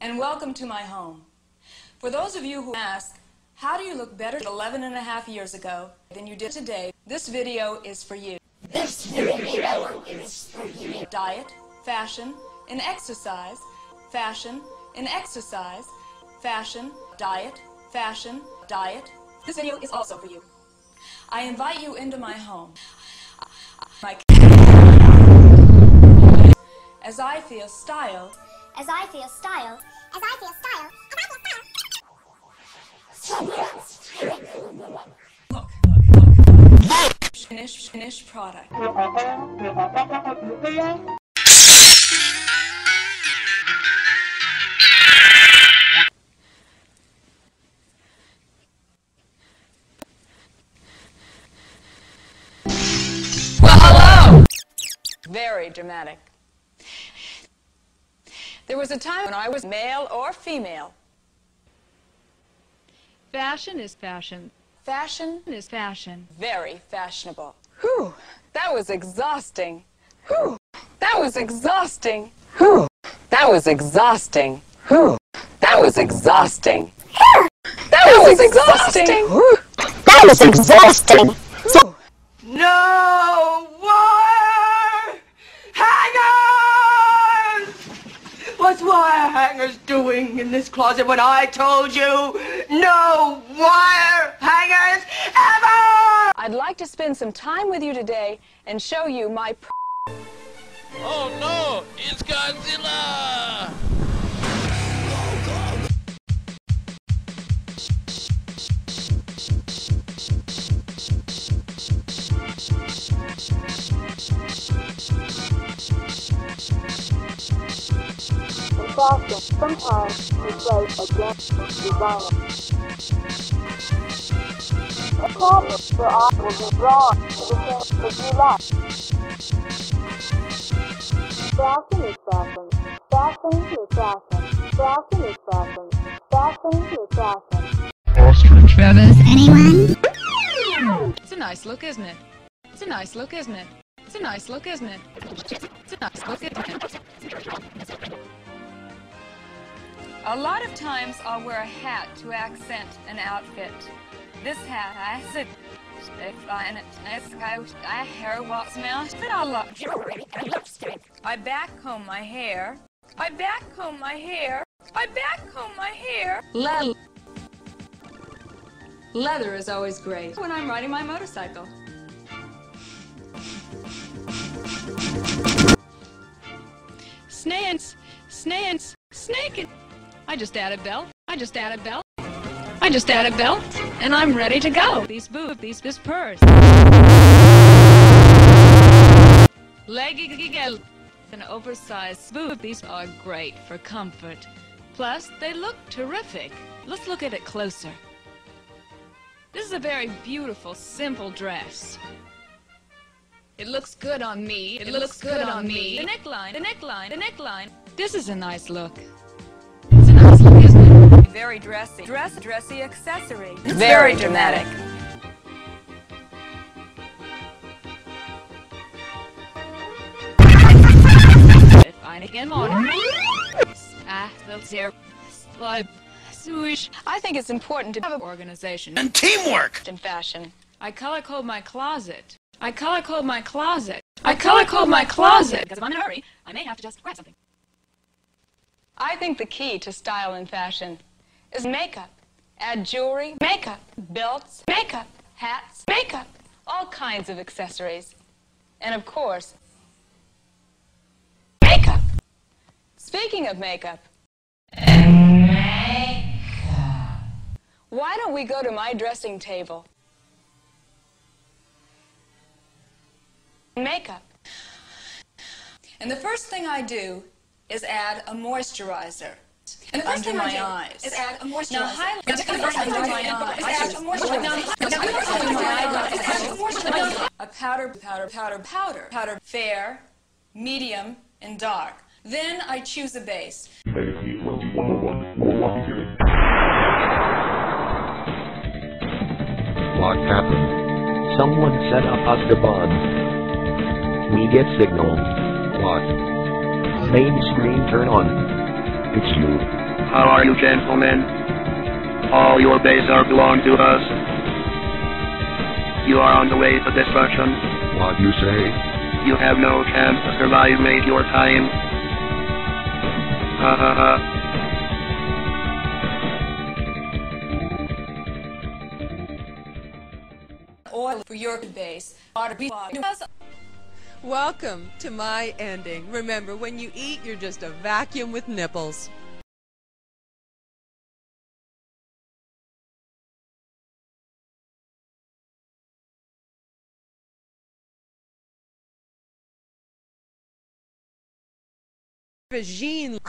and welcome to my home. For those of you who ask, how do you look better 11 and a half years ago than you did today, this video is for you. This video is for you. Diet, fashion, and exercise, fashion, and exercise, fashion, diet, fashion, diet. This video is also for you. I invite you into my home. My as I feel styled, As I feel style, As I feel style. look, look, look. Finished, finished product. Well, hello! Very dramatic. There was a time when I was male or female. Fashion is fashion. Fashion Is fashion. very fashionable. Whew, that was exhausting. Whew, that was exhausting. Whew, that was exhausting. Whew, that was exhausting. That was exhausting. Whew. That was exhausting. No wire hangers doing in this closet when I told you no wire hangers ever? I'd like to spend some time with you today and show you my pr- Oh no, it's Godzilla! Fashion sometimes play against designer. A problem your eye will be drawn to the thing that you like. Fashion is fashion. Fashion is fashion. Fashion is fashion. Fashion is fashion. brothers, anyone? It's a nice look, isn't it? It's a nice look, isn't it? It's a nice look, isn't it? It's a nice look, isn't it? A lot of times I'll wear a hat to accent an outfit. This hat a fine it I I hair what's mouth but I love Jewelry and lipstick. I backcomb my hair. I backcomb my hair. I backcomb my hair. Leather. Leather is always great when I'm riding my motorcycle. Snakes, snakes, snake. I just added belt. I just added belt. I just added belt, and I'm ready to go. These boots, these this purse. Leggy an oversized boot. Are great for comfort. Plus, they look terrific. Let's look at it closer. This is a very beautiful, simple dress. It looks good on me. It, looks, good, on me. The neckline, the neckline, the neckline. This is a nice look. Very dressy. Dress, dressy accessory. Very dramatic. If I again on Ah, will zero. Slide. Swoosh. I think it's important to have an organization And teamwork! in fashion. I color code my closet. I color code my closet. I color code my closet. Because if I'm in a hurry, I may have to just grab something. I think the key to style and fashion is makeup. Add jewelry, makeup, belts, makeup, hats, makeup, all kinds of accessories. And of course, makeup. Speaking of makeup, why don't we go to my dressing table? Makeup. And the first thing I do is add a moisturizer. And the first under thing I my do eyes. is add a moisturizer. Now, highlight And the first thing I do my is eyes. add a moisturizer. Now, the first thing I do is add a moisturizer. A powder, powder, powder, powder, powder, fair, medium, and dark. Then I choose a base. What happened? Someone set up us the. We get signal. What? Main screen turn on. It's you. How are you, gentlemen? All your bays are belong to us. You are on the way to destruction. What you say? You have no chance to survive, mate, your time. Ha ha ha. Oil for your base. Water be Welcome to my ending. Remember, when you eat, you're just a vacuum with nipples. Jean